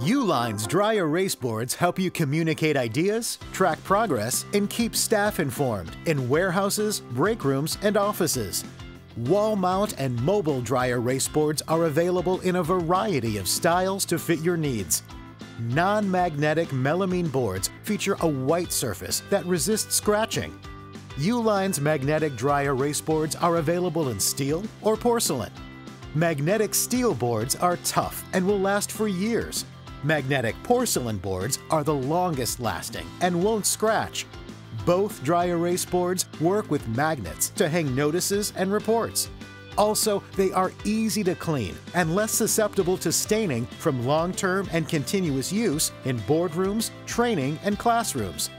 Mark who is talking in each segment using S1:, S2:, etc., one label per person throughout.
S1: Uline's dry erase boards help you communicate ideas, track progress, and keep staff informed in warehouses, break rooms, and offices. Wall mount and mobile dry erase boards are available in a variety of styles to fit your needs. Non-magnetic melamine boards feature a white surface that resists scratching. Uline's magnetic dry erase boards are available in steel or porcelain. Magnetic steel boards are tough and will last for years. Magnetic porcelain boards are the longest lasting and won't scratch. Both dry erase boards work with magnets to hang notices and reports. Also, they are easy to clean and less susceptible to staining from long-term and continuous use in boardrooms, training, and classrooms.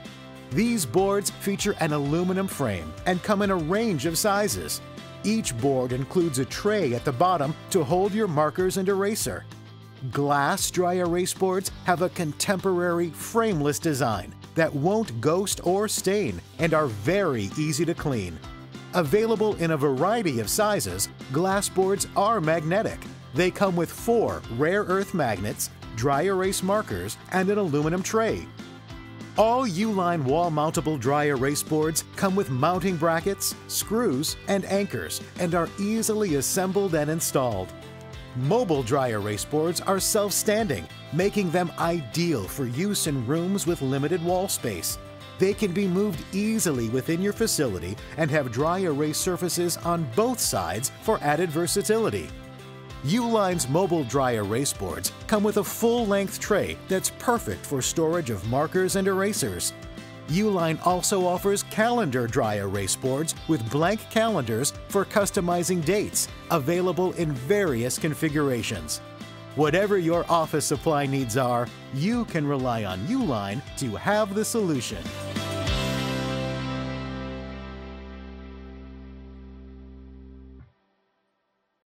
S1: These boards feature an aluminum frame and come in a range of sizes. Each board includes a tray at the bottom to hold your markers and eraser. Glass dry erase boards have a contemporary frameless design that won't ghost or stain and are very easy to clean. Available in a variety of sizes, glass boards are magnetic. They come with four rare earth magnets, dry erase markers, and an aluminum tray. All Uline wall mountable dry erase boards come with mounting brackets, screws, and anchors and are easily assembled and installed. Mobile dry erase boards are self-standing, making them ideal for use in rooms with limited wall space. They can be moved easily within your facility and have dry erase surfaces on both sides for added versatility. Uline's mobile dry erase boards come with a full-length tray that's perfect for storage of markers and erasers. Uline also offers calendar dry erase boards with blank calendars for customizing dates, available in various configurations. Whatever your office supply needs are, you can rely on Uline to have the solution.